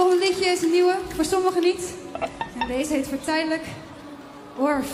volgende liedje is een nieuwe, voor sommigen niet. En deze heet voor tijdelijk Orf.